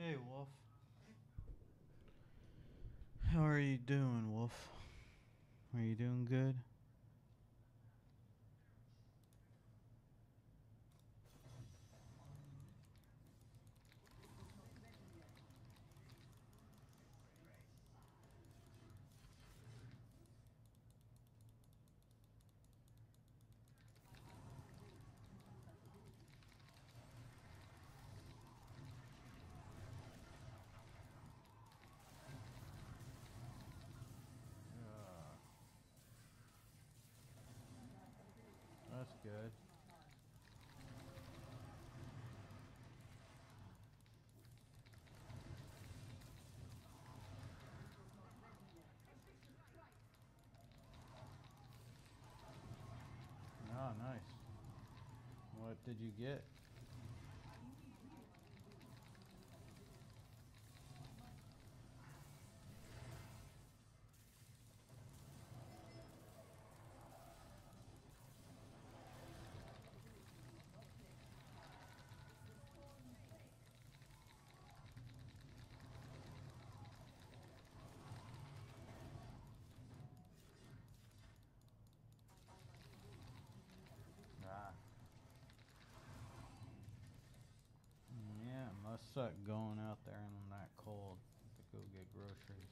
Hey, Wolf. How are you doing, Wolf? Are you doing good? That's good. Oh, nice. What did you get? Suck going out there in that cold to go get groceries.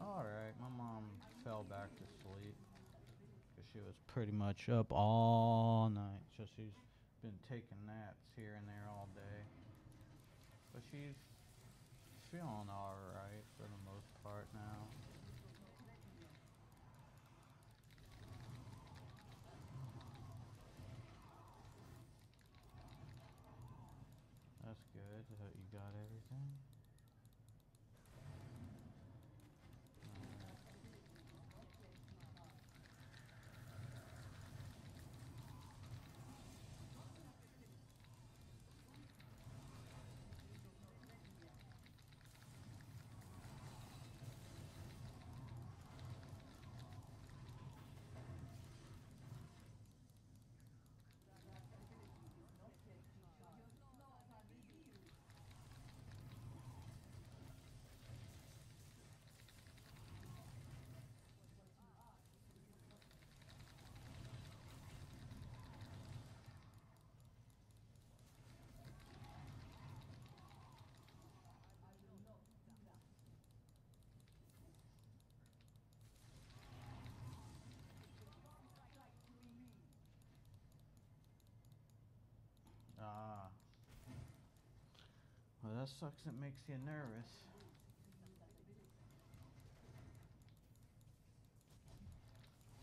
Alright, my mom fell back to sleep. Because she was pretty much up all night. So she's been taking naps here and there all day. But she's feeling alright for the most part now. That's good that you got everything. Alright. Ah. Well, that sucks. It makes you nervous.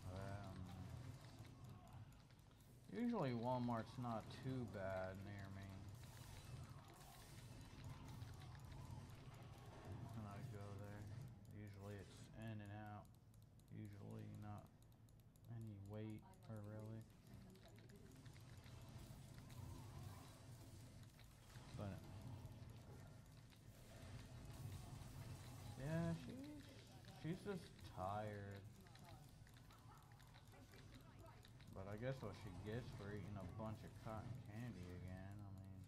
Um, usually Walmart's not too bad near me. When I go there, usually it's in and out. Usually not any wait or really. But yeah, she's she's just tired. But I guess what she gets for eating a bunch of cotton candy again. I mean,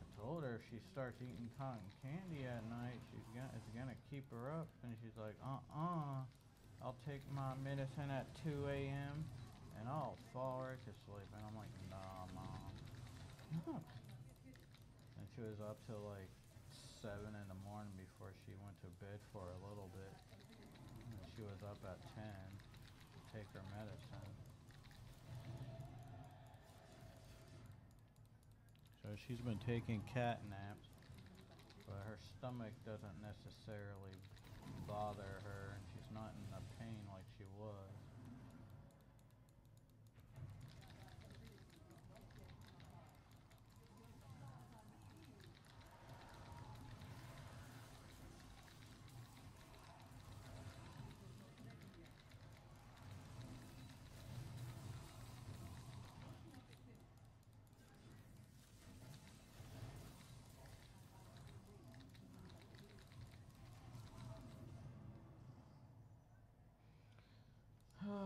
I told her if she starts eating cotton candy at night, she's gonna it's gonna keep her up. And she's like, uh-uh, I'll take my medicine at 2 a.m. and I'll fall right to sleep. And I'm like, nah, mom. And she was up till like seven in the morning before she went to bed for a little bit. She was up at ten to take her medicine. So she's been taking cat naps, but her stomach doesn't necessarily bother her, and she's not in the pain like she was.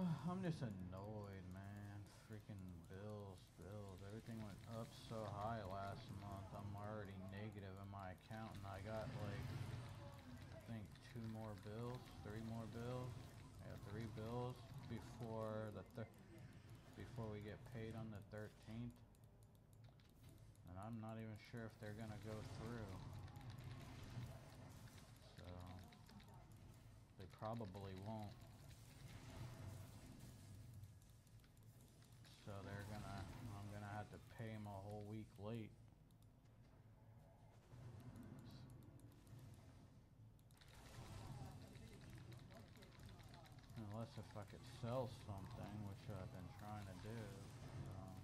I'm just annoyed, man. Freaking bills, bills. Everything went up so high last month. I'm already negative in my account, and I got like, I think two more bills, three more bills. I got three bills before the thir- before we get paid on the 13th, and I'm not even sure if they're gonna go through. So they probably won't. So they're gonna, I'm gonna have to pay them a whole week late. Unless if I could sell something, which I've been trying to do. um,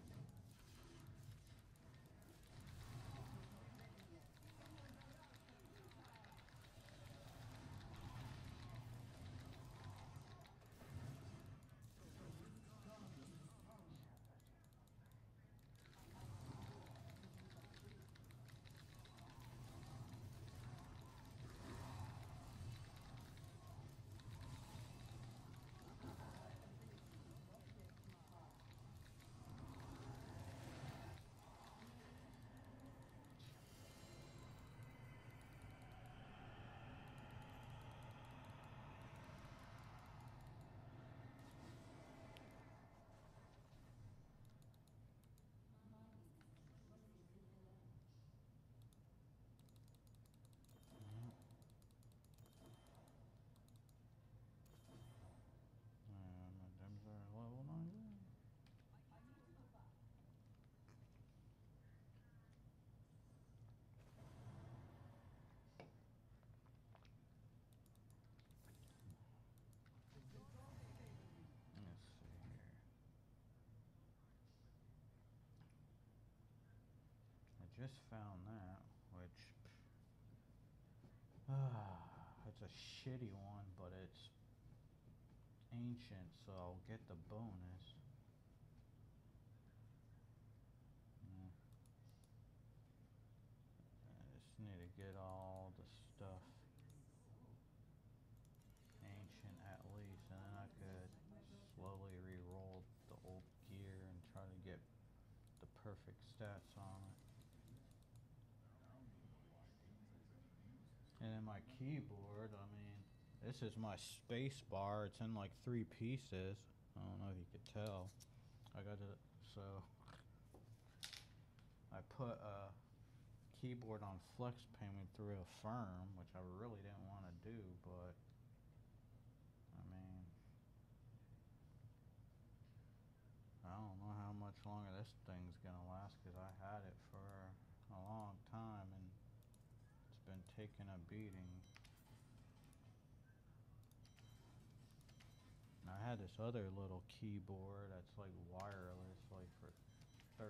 yeah. Uh, my gems are level 9. Let's see here. I just found that, which it's a shitty one, but it's ancient, so I'll get the bonus. Yeah. I just need to get all the stuff ancient at least, and then I could slowly re-roll the old gear and try to get the perfect stats on it. And then my keyboard, I mean, this is my space bar. It's in like three pieces. I don't know if you could tell. I got it, so I put a keyboard on flex payment through a firm, which I really didn't want to do, but I mean, I don't know how much longer this thing's gonna last because I had it for a long time taking a beating. And I had this other little keyboard that's like wireless, like for 13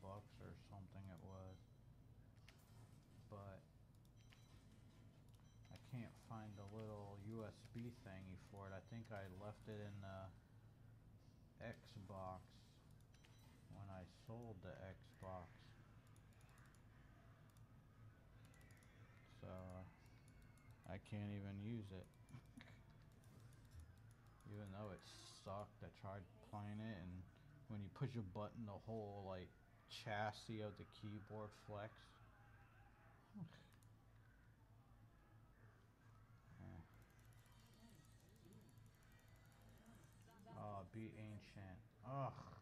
bucks or something it was. But I can't find the little USB thingy for it. I think I left it in the Xbox when I sold the Xbox. So I can't even use it. Even though it sucked, I tried playing it and when you push a button the whole like chassis of the keyboard flex. Ah. Ah, oh, be ancient. Ugh.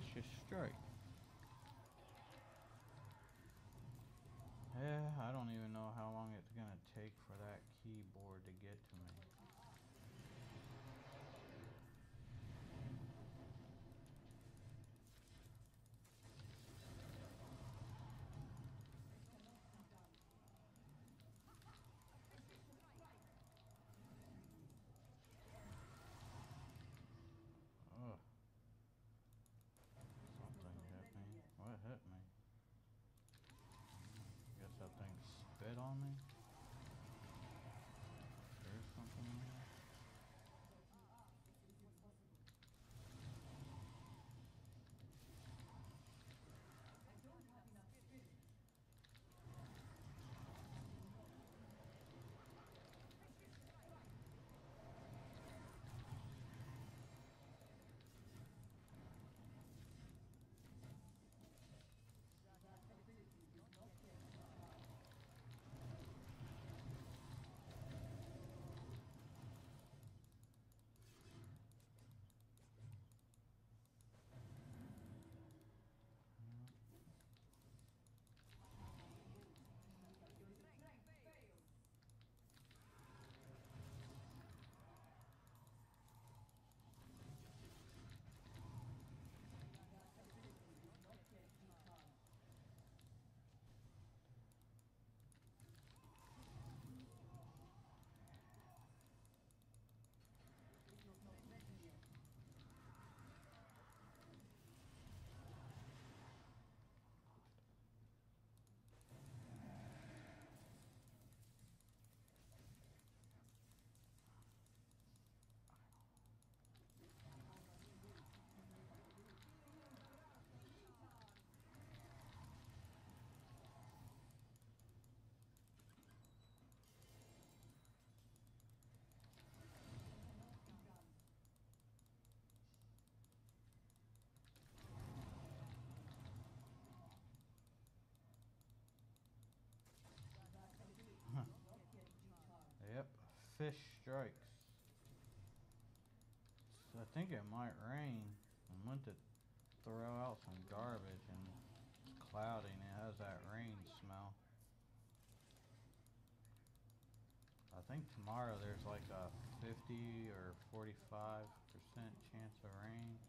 Vicious strike. Yeah, I don't even know how long it's gonna take for that keyboard to get to me. Ugh. Something hit me. What hit me? Guess that thing spit on me? There's something in there? Yep, fish strikes. So I think it might rain. I went to throw out some garbage and it's cloudy and it has that rain smell. I think tomorrow there's like a 50 or 45 percent chance of rain.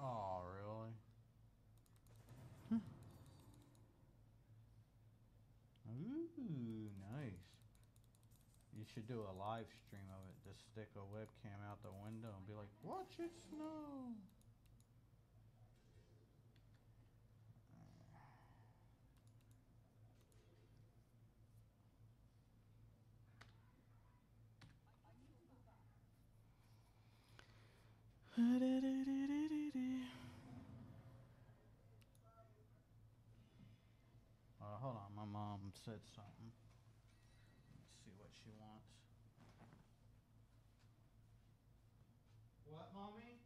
Oh, really? Ooh, nice. You should do a live stream of it. Just stick a webcam out the window and be like, watch it snow. Uh, hold on, my mom said something. What she wants. What, mommy?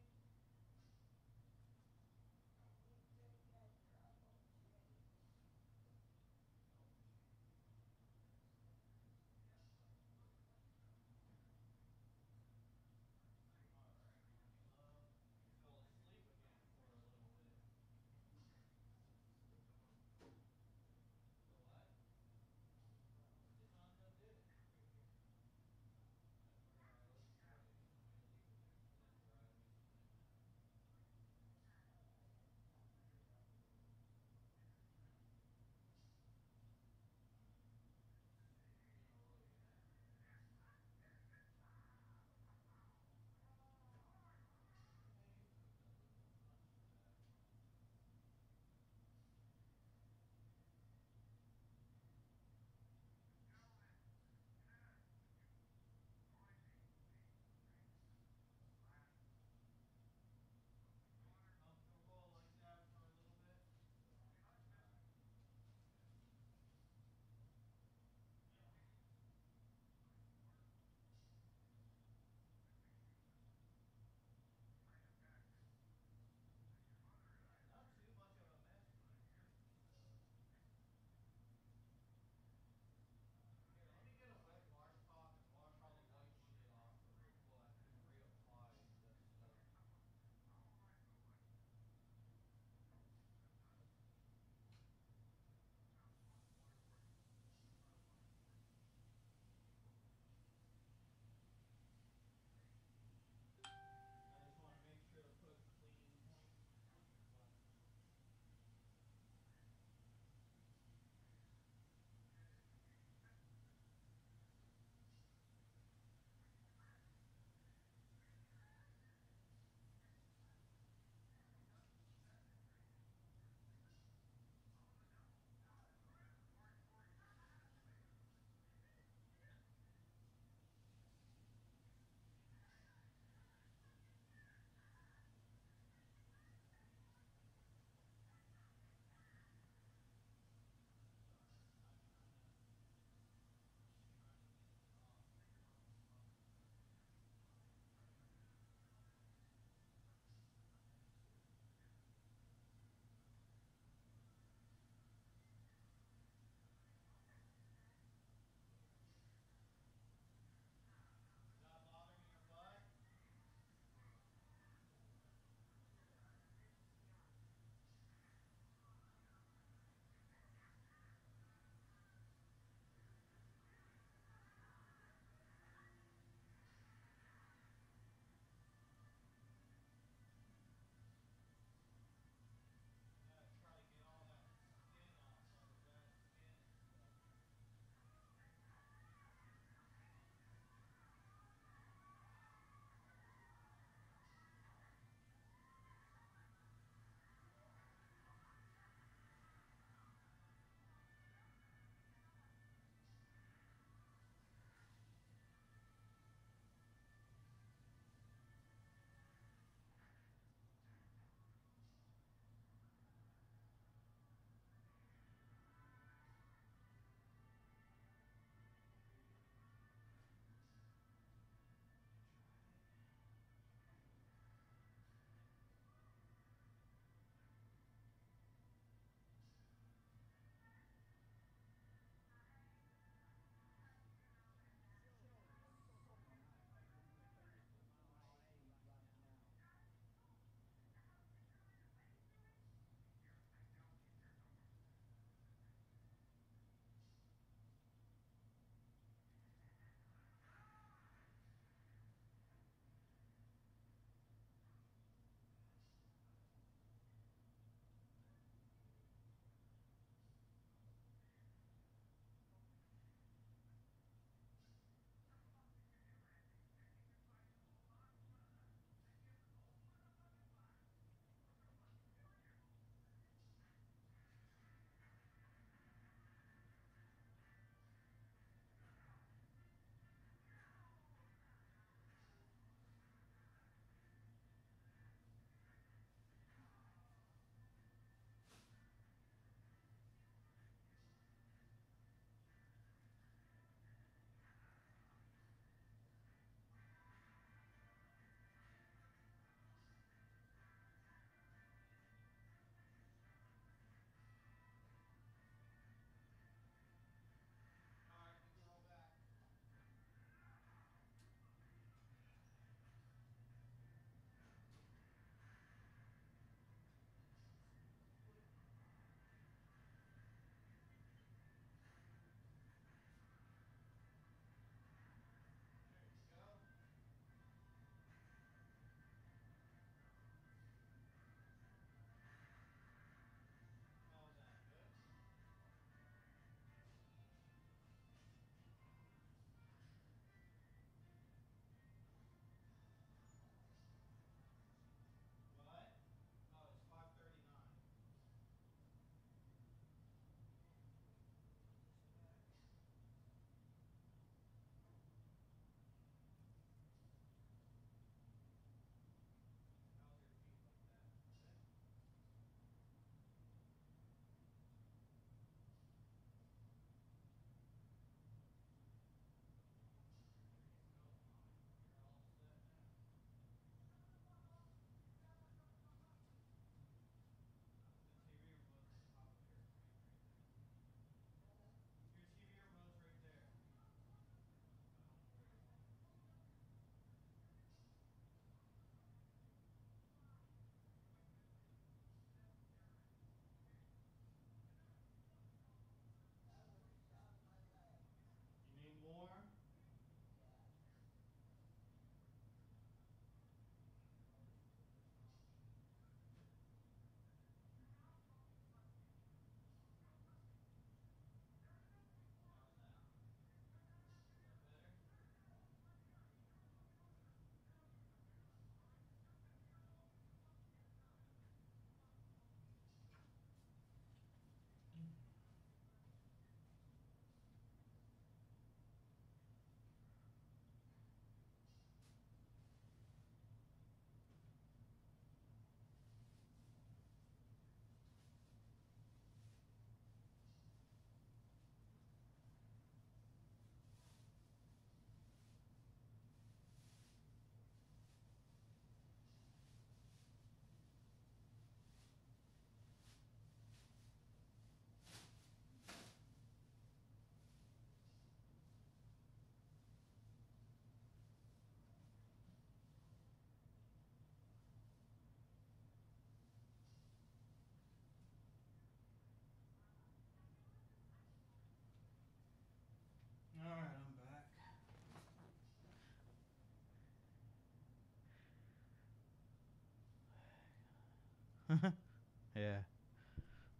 yeah.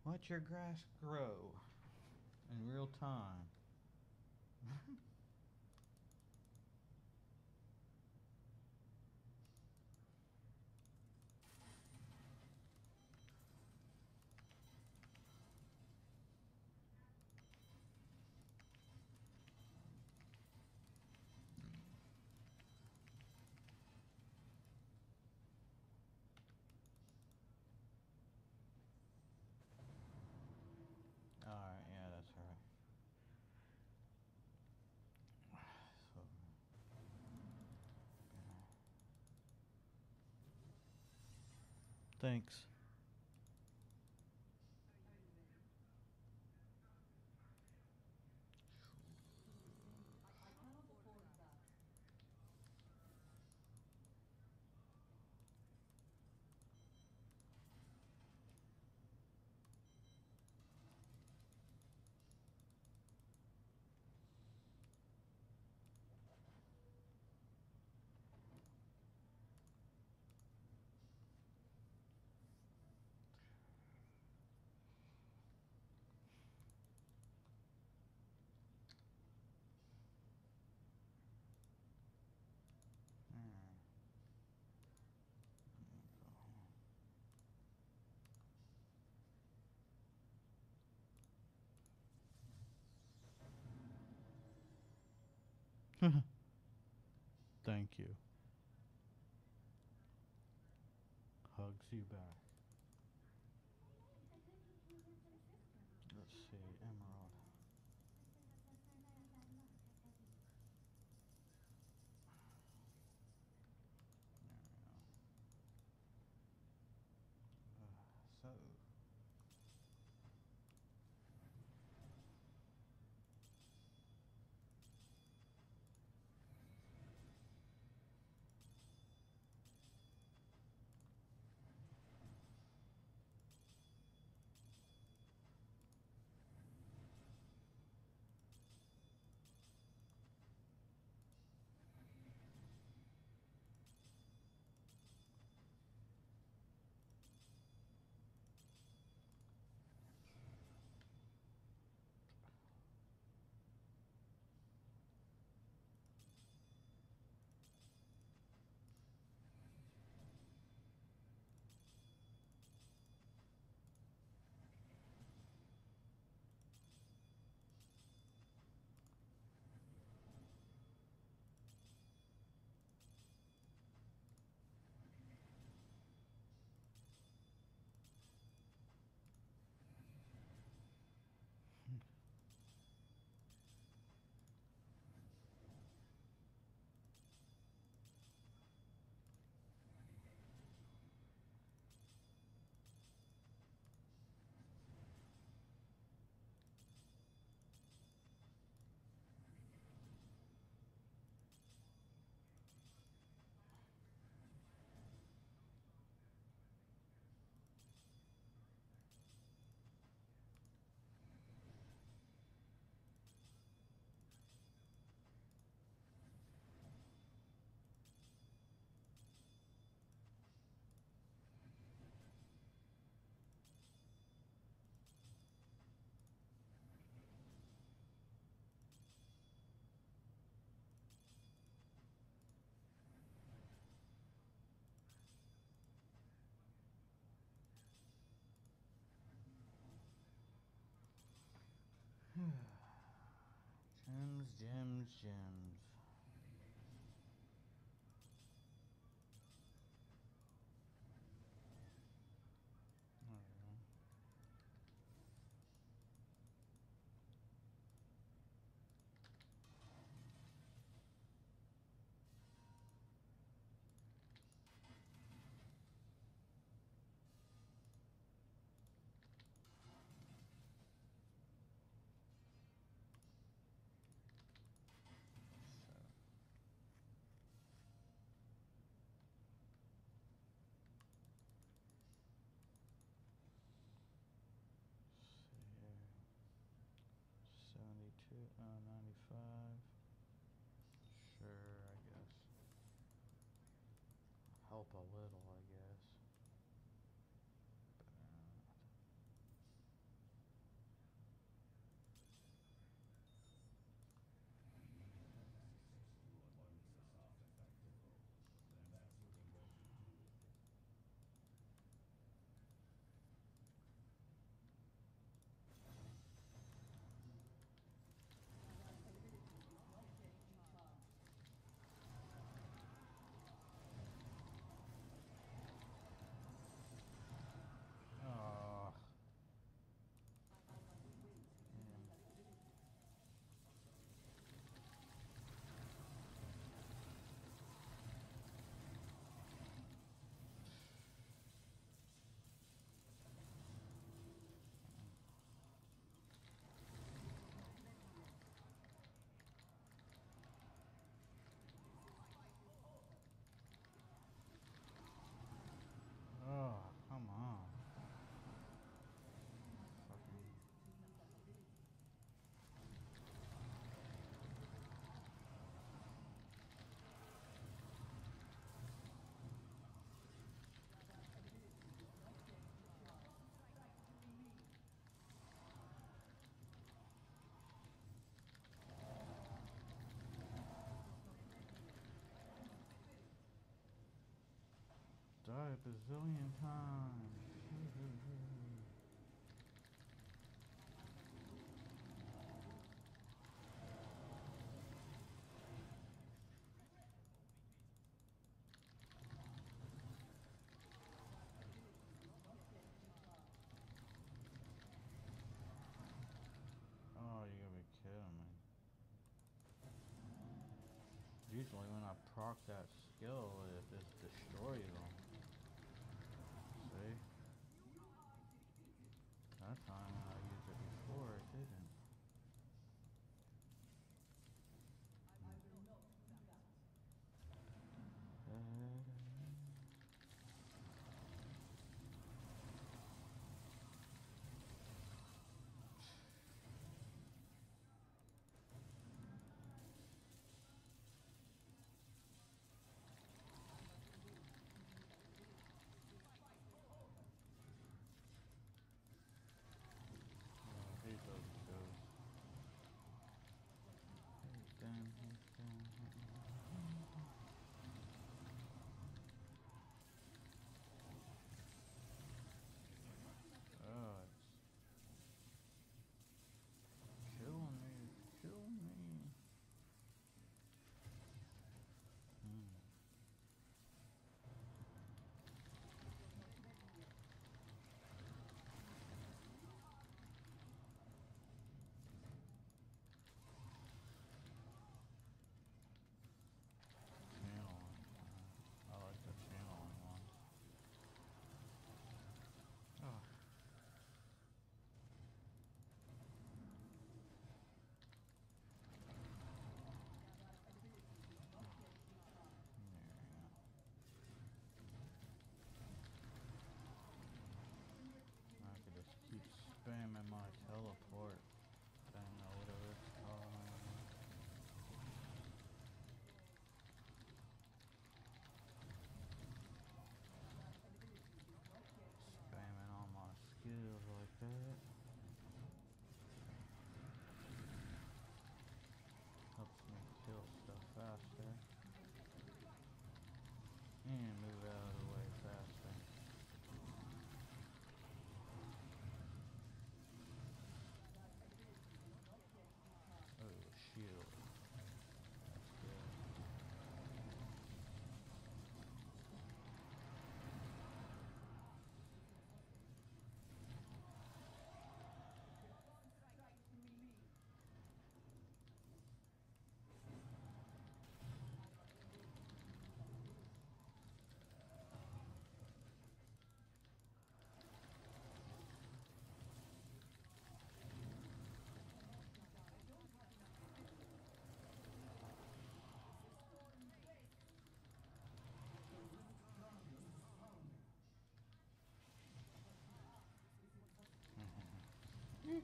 Watch your grass grow in real time. Alright, yeah, that's right. So, Thanks. Hmm. Thank you. Hugs you back. Gems, gems. There we go. So. See here. 72, uh, Uh, 95. Sure, I guess. Help a little, I guess. Bazillion times. Oh, you gotta be kidding me. Usually when I proc that skill, it just destroys them.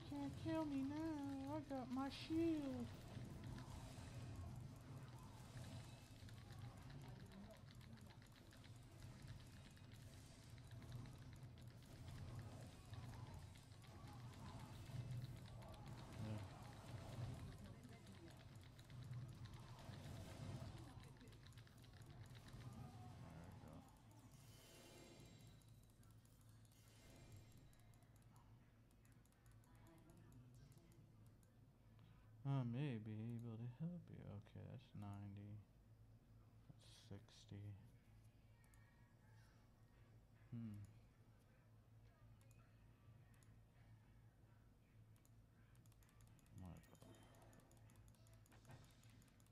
Can't kill me now. I got my shield. I may be able to help you. Okay, that's 90. That's 60. Hmm.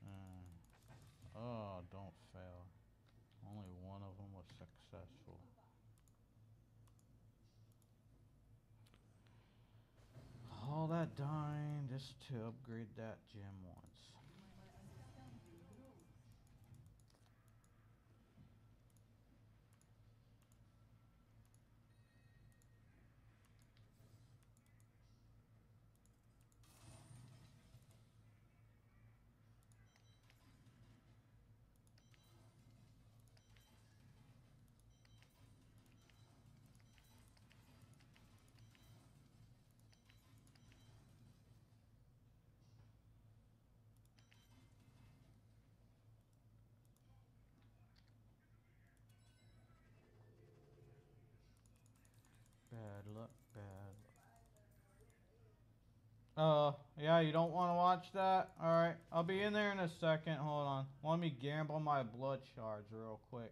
Uh, oh, don't fail. Only one of them was successful. All that dying just to upgrade that gem once. Uh, yeah, you don't want to watch that? Alright, I'll be in there in a second. Hold on. Let me gamble my blood shards real quick.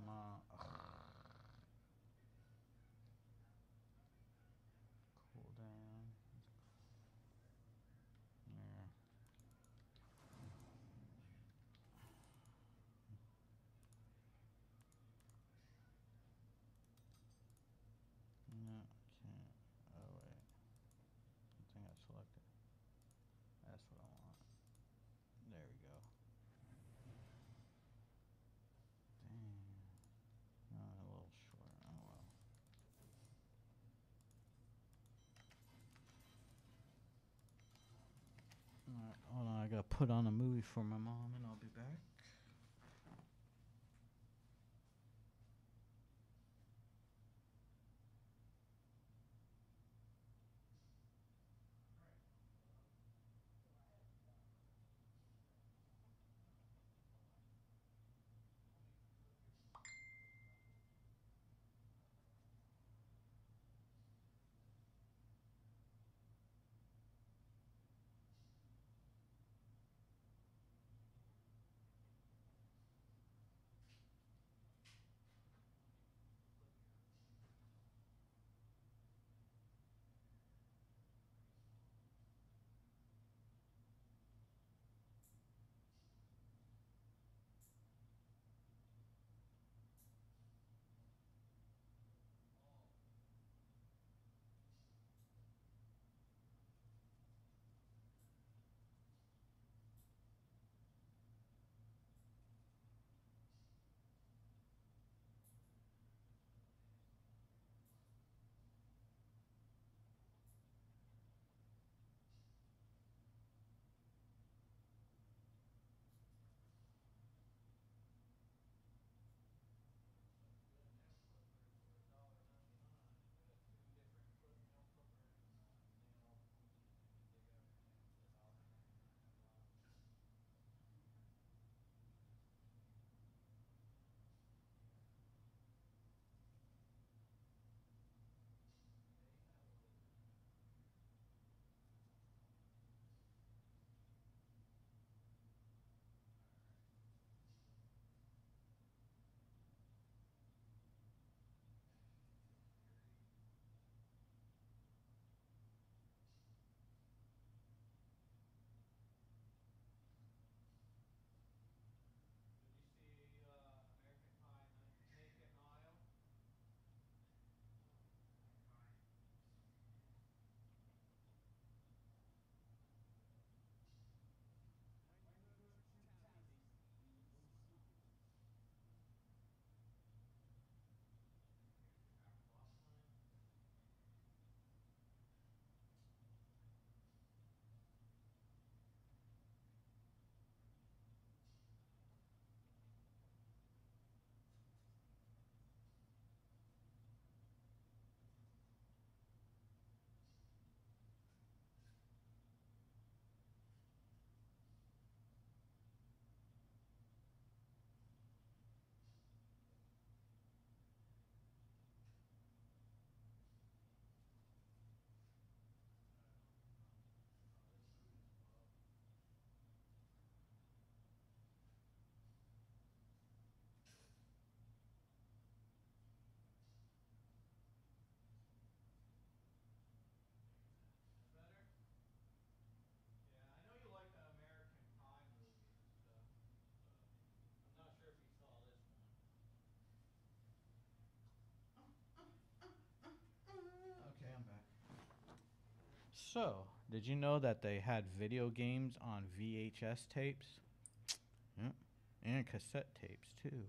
Come on. Cool down. Yeah. No, can't. Oh wait. I think I selected. That's what I want. There we go. Damn. No, a little short. Oh well. Alright, hold on. I gotta put on a movie for my mom and So, did you know that they had video games on VHS tapes? And cassette tapes too.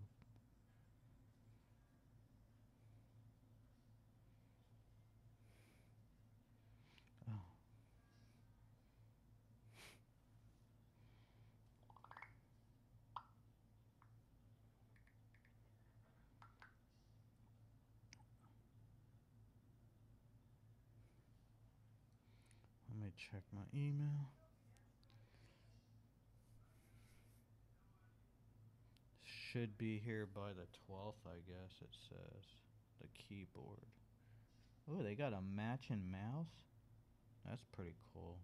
Check my email. should be here by the 12th, I guess it says. The keyboard. Oh, they got a matching mouse? That's pretty cool.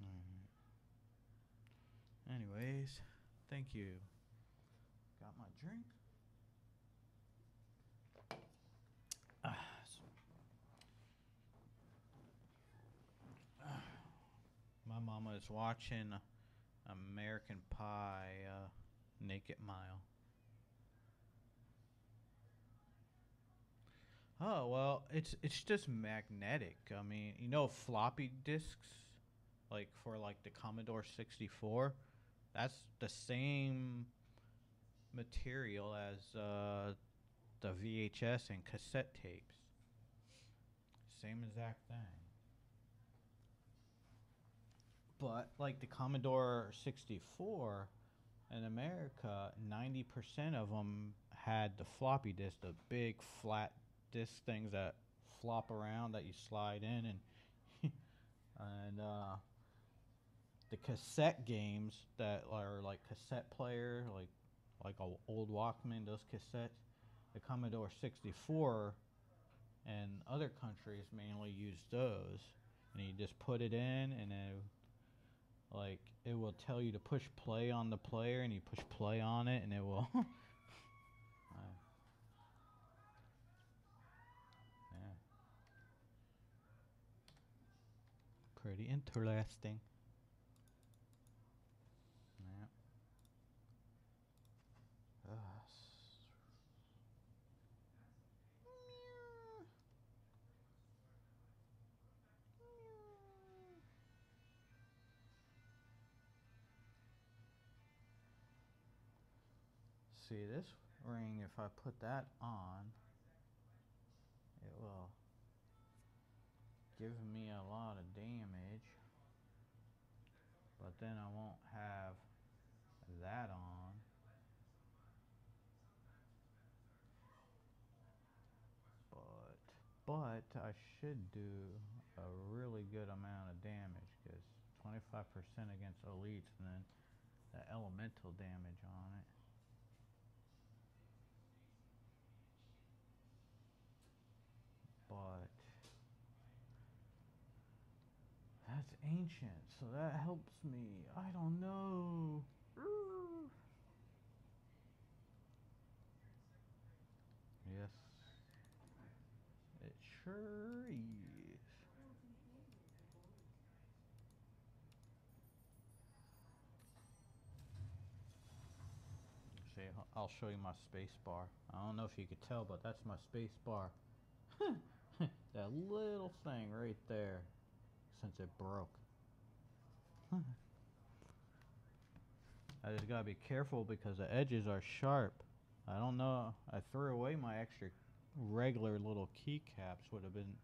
Alright. Anyways, thank you. Got my drink. My mama is watching American Pie uh, Naked Mile. Oh well, it's it's just magnetic. I mean, you know, floppy disks, like for like the Commodore sixty four, that's the same material as uh, the VHS and cassette tapes. Same exact thing. But like the Commodore 64 in America, 90% of them had the floppy disk, the big flat disk things that flop around that you slide in and and uh, the cassette games that are like cassette player, like like a old Walkman, those cassettes. The Commodore 64 and other countries mainly use those, and you just put it in, and it, like it will tell you to push play on the player, and you push play on it, and it will. yeah. Pretty interesting. See this ring, if I put that on, it will give me a lot of damage. But then I won't have that on. But but I should do a really good amount of damage because 25% against elites and then the elemental damage on it. But that's ancient, so that helps me. I don't know. Yes, it sure is. See, I'll- I'll show you my space bar. I don't know if you could tell, but that's my space bar. that little thing right there, since it broke. I just gotta be careful because the edges are sharp. I don't know. I threw away my extra regular little keycaps. Would have been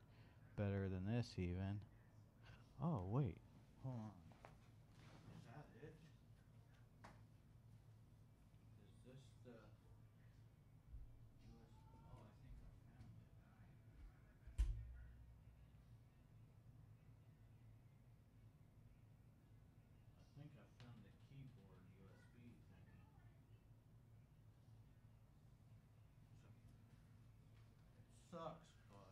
better than this even. Oh wait, hold on. Is that it? Is this the US? Oh, I think I found it. I think I found the keyboard USB thingy. So, it sucks, but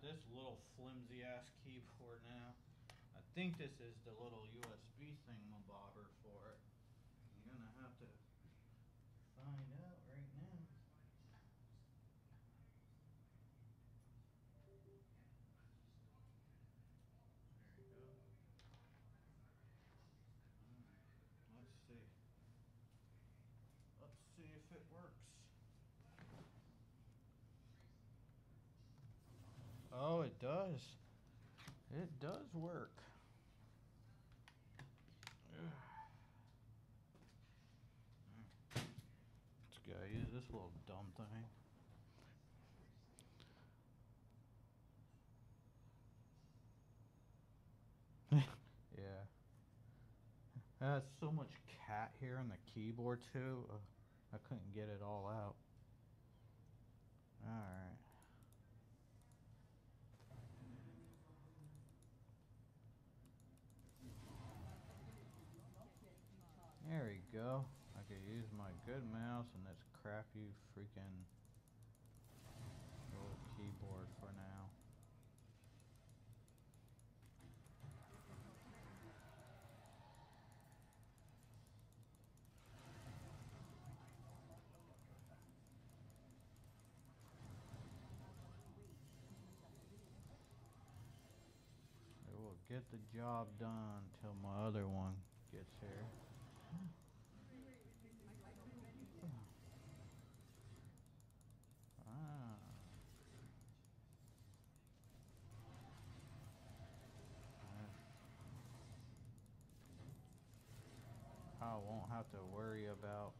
this little flimsy ass keyboard now. I think this is the little USB thingamabobber for it. I'm gonna have to find out right now. Let's see. Let's see if it works. Oh, it does. It does work. Let's go use this little dumb thing. yeah. That's so much cat here on the keyboard too. Uh, I couldn't get it all out. Alright. There we go. I could use my good mouse and this crappy freaking little keyboard for now. It will get the job done till my other one gets here. Ah. I won't have to worry about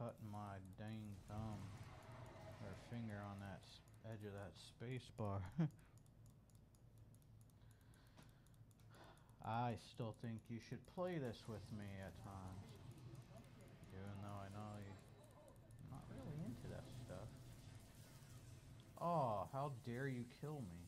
cutting my dang thumb or finger on that edge of that space bar. I still think you should play this with me at times. Even though I know you're not really into that stuff. Oh, how dare you kill me?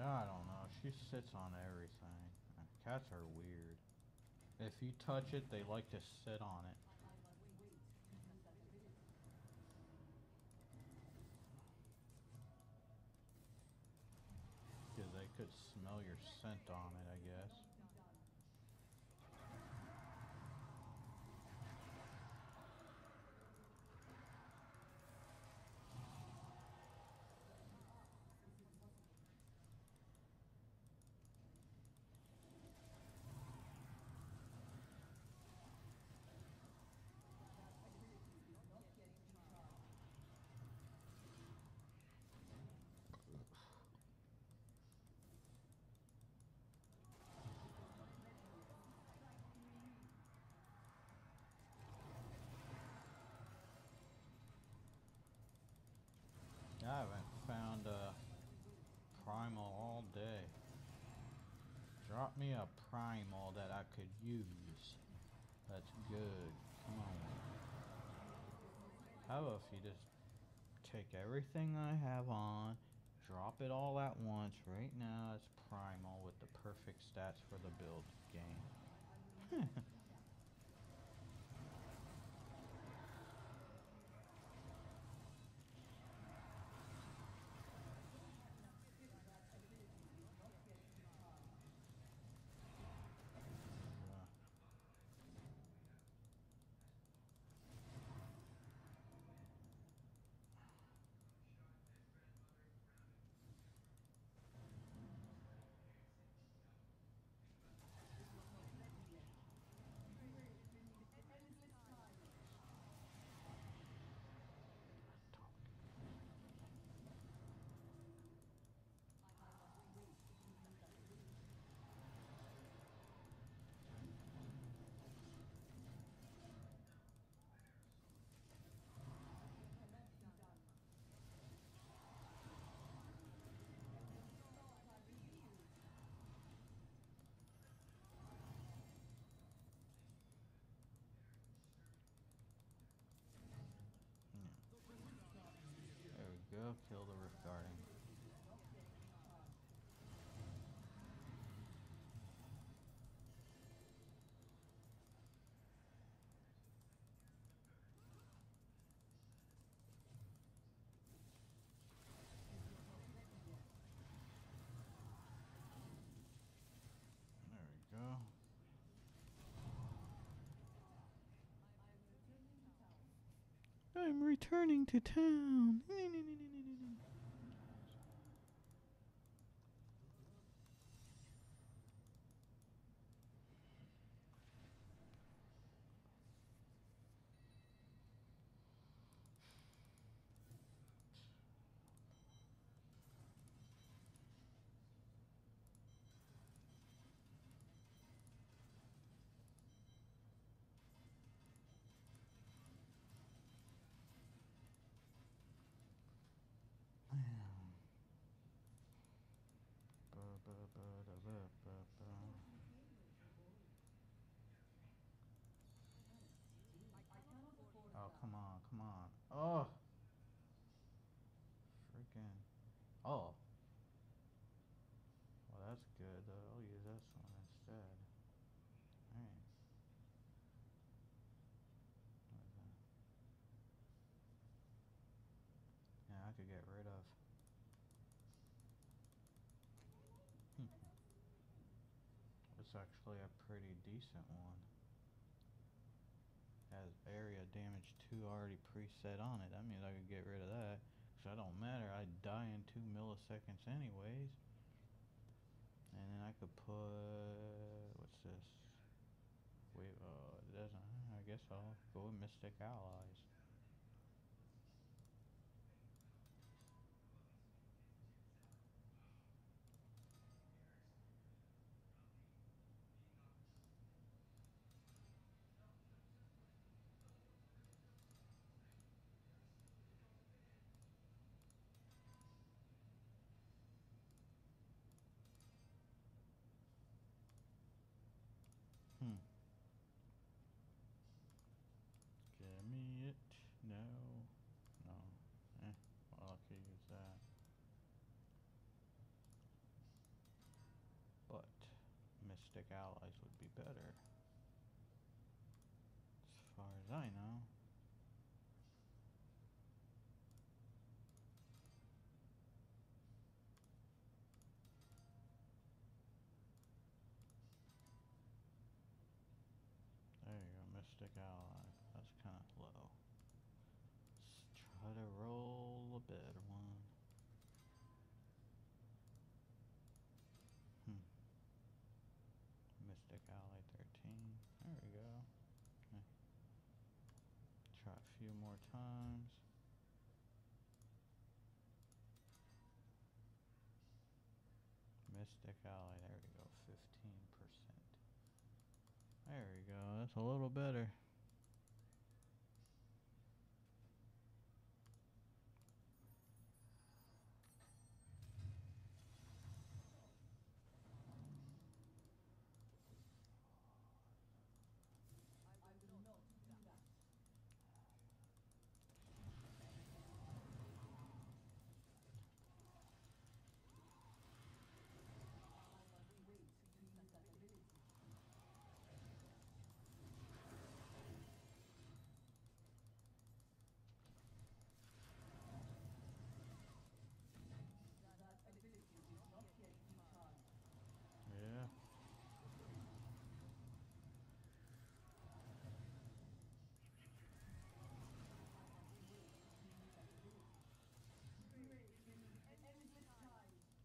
I don't know. She sits on everything. Cats are weird. If you touch it, they like to sit on it. Because they could smell your scent on it, I guess. I haven't found a primal all day. Drop me a primal that I could use. That's good. Come on. How about if you just take everything I have on, drop it all at once. Right now it's primal with the perfect stats for the build game. Uh, kill the Rift Guardian. There we go. I'm returning to town. Oh, come on, come on. Oh! Freaking. Oh. Well, that's good. I'll use this one instead. Alright. Yeah, I could get rid of. Hmm. It's actually a pretty decent one. Has area damage 2 already preset on it. That means I could get rid of that. Cause that don't matter. I die in 2 milliseconds anyways. And then I could put... What's this? Wait, uh, it doesn't... I guess I'll go with Mystic Allies. Hmm. Give me it. No. No. Eh. Well, I could use that. But Mystic Allies would be better. As far as I know. There you go, Mystic Ally. That's kind of low. Let's try to roll a better one. Hmm. Mystic Ally 13. There we go. Yeah. Try a few more times. Mystic Ally, there we go, 15%. There we go, that's a little better.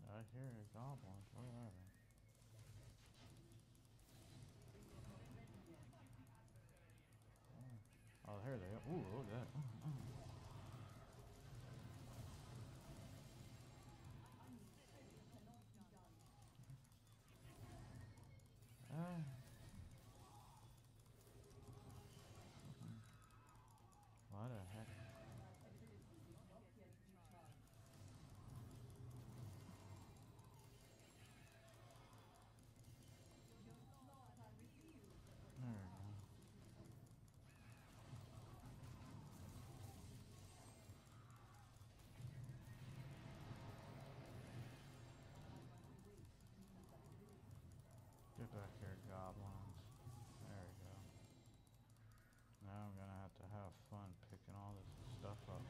Yeah. I hear goblins. Where are they? Oh, oh here they are. Ooh, look at that. Mm, mm. Ah. What the heck? There we go. goblins. There we go. Now I'm gonna have to have fun picking all this stuff up.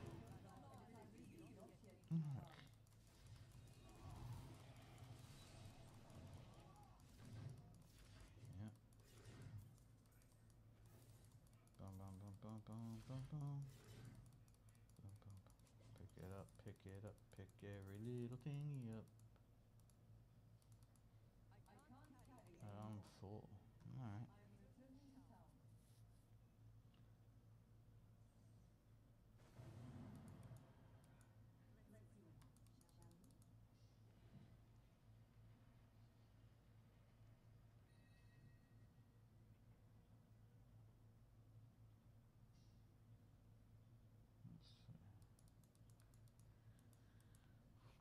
Yep. Bum bum bum bum bum bum bum. Bum, bum, bum. Pick it up, pick it up, pick every little thingy up. I'm full. Alright.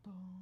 Let's see.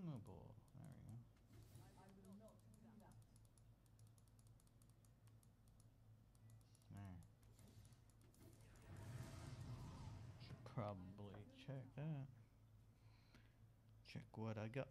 There we go. There. Should probably check that. Check what I got.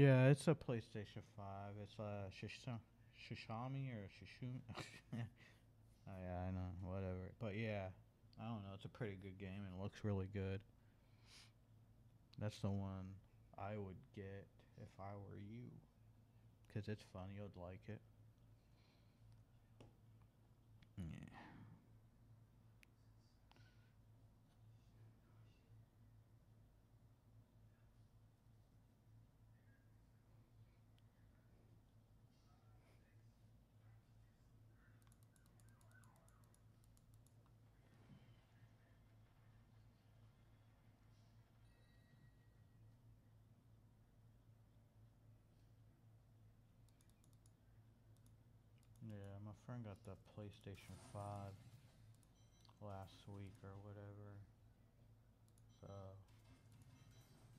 Yeah, it's a PlayStation 5. It's uh, a Shishami or Shishumi. oh yeah, I know. Whatever. But yeah, I don't know. It's a pretty good game and it looks really good. That's the one I would get if I were you. Cause it's fun. You'd like it. Yeah. Yeah, my friend got the PlayStation 5 last week or whatever. So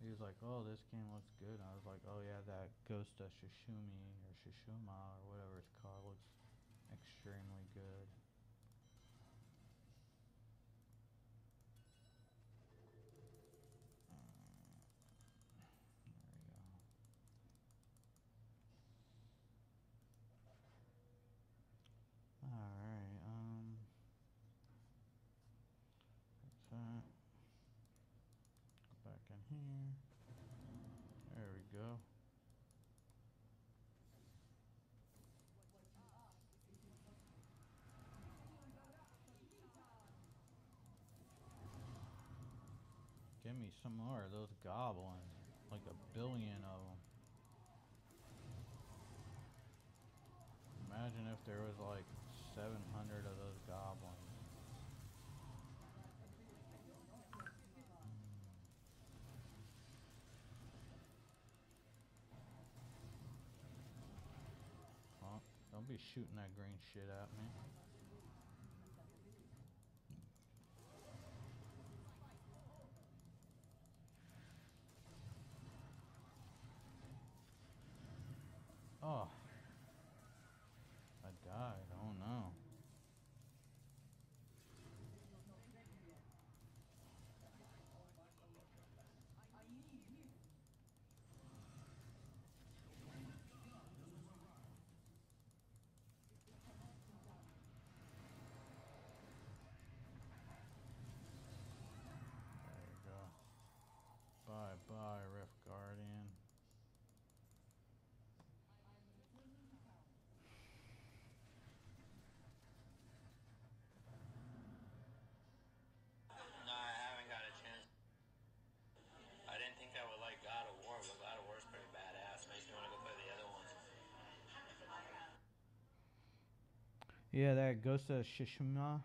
he was like, "Oh, this game looks good." And I was like, "Oh yeah, that Ghost of Shishumi or Shishuma or whatever it's called looks extremely good." Uh, there we go. Alright, um fix that. Go back in here. There we go. Give me some more of those goblins. Like a billion of them. Imagine if there was like 700 of those goblins. Huh? Don't be shooting that green shit at me. Oh. I died. Oh no. Yeah, that Ghost of Tsushima.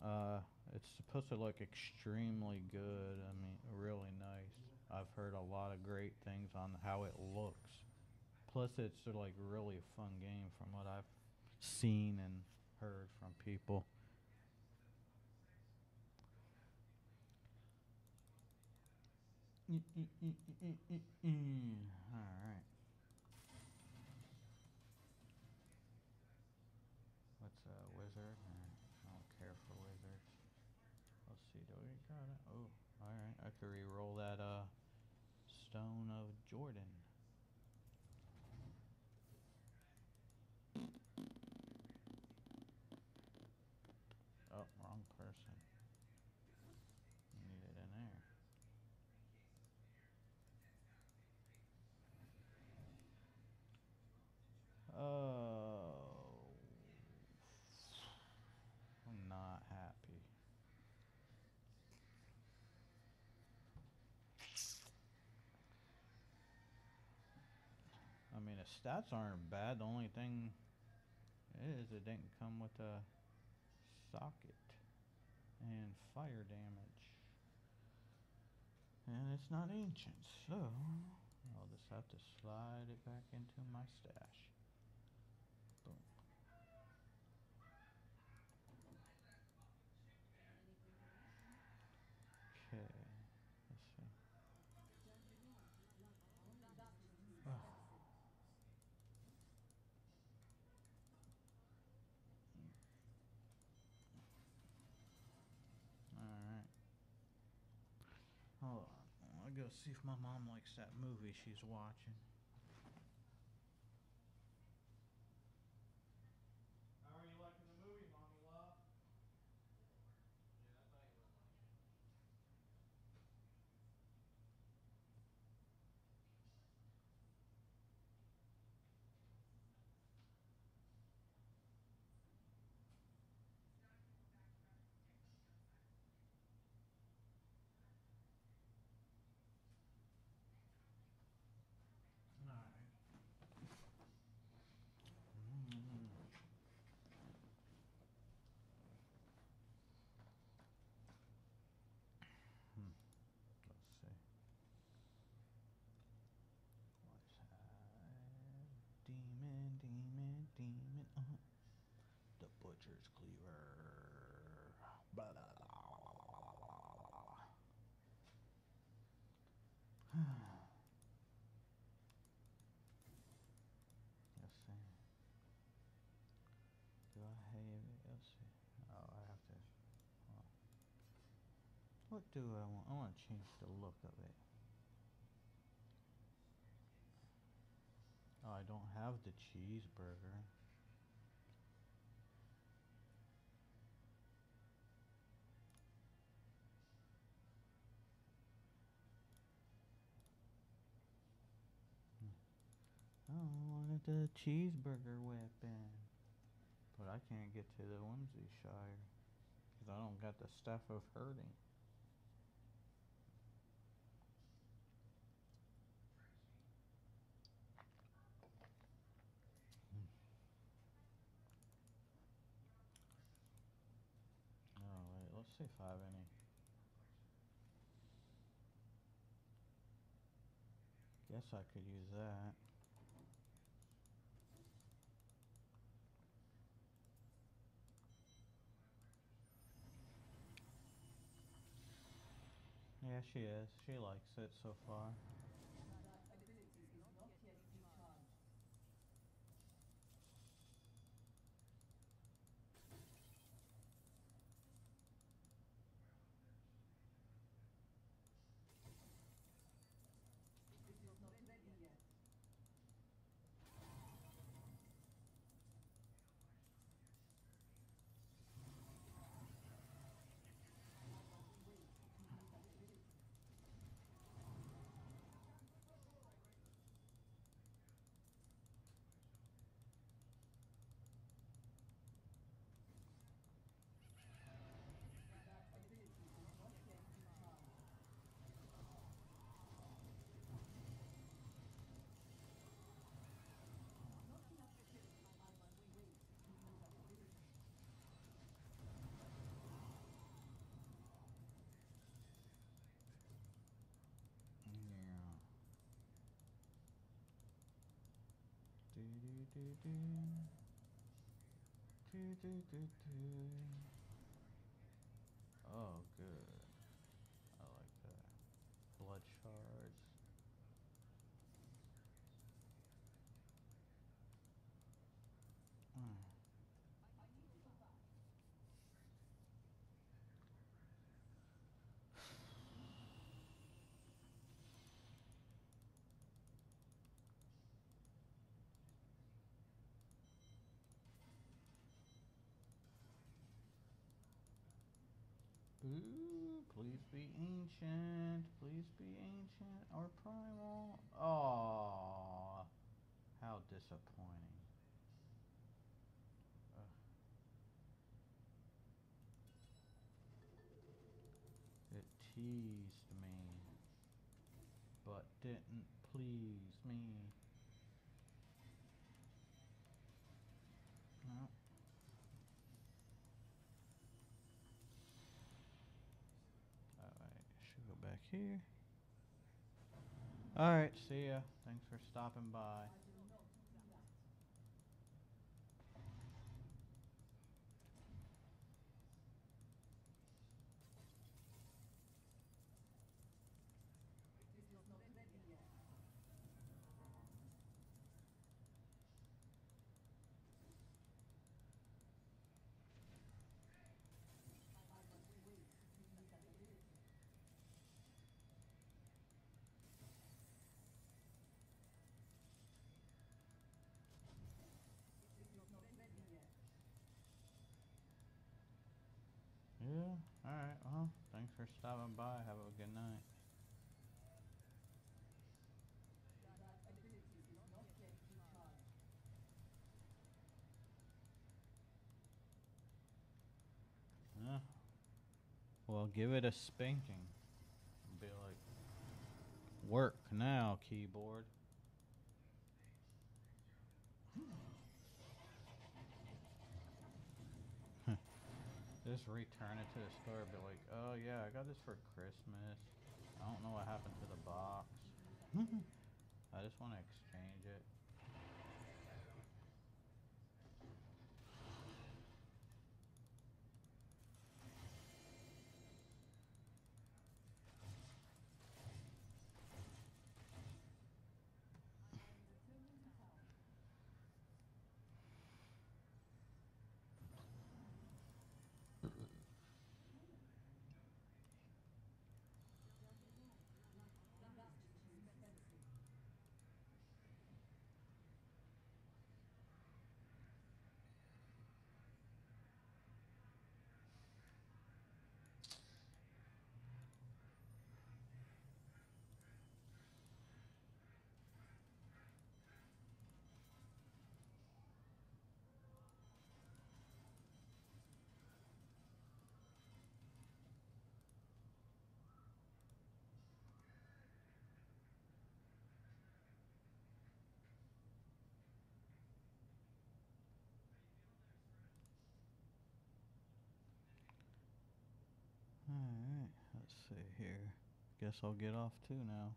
Uh, it's supposed to look extremely good. I mean, really nice. I've heard a lot of great things on how it looks. Plus, it's uh, like really a fun game from what I've seen and heard from people. Mm, mm, mm, mm, mm, mm. All right. What's a wizard? Nah, I don't care for wizards. Let's see. Do we got it? Oh, all right. I could re-roll that uh stone of Jordan. Oh, wrong person. Need it in there. Oh. I'm not happy. The stats aren't bad. The only thing is it didn't come with a socket and fire damage. And it's not ancient, so I'll just have to slide it back into my stash. Boom. Okay, let's see. Alright. Hold on. I'll go see if my mom likes that movie she's watching. How are you liking the movie, Mommy Love? Alright. Mm. Hmm. Let's see. What's that? Demon, demon, demon. Uh. The butcher's cleaver. Blah, blah, blah. Let's see. Do I have it? Let's see. Oh, I have to. hold on. What do I want? I want to change the look of it. Oh, I don't have the cheeseburger. Oh, I wanted the cheeseburger weapon. But I can't get to the Whimsy Shire. Because I don't got the Staff of Herding. Oh, wait, let's see if I have any. Guess I could use that. Yeah, she is. She likes it so far. Oh, good. I like that. Blood shards. Mm. Ooh, please be ancient. Please be ancient or primal. Oh, how disappointing. Ugh. It teased me, but didn't please me. Here. Alright, see ya. Thanks for stopping by. Yeah, alright, well, thanks for stopping by. Have a good night. Well, give it a spanking. Be like, work now, keyboard. Just return it to the store. Be like, oh yeah, I got this for Christmas. I don't know what happened to the box. I just want to exchange it. Alright, let's see here. Guess I'll get off too now.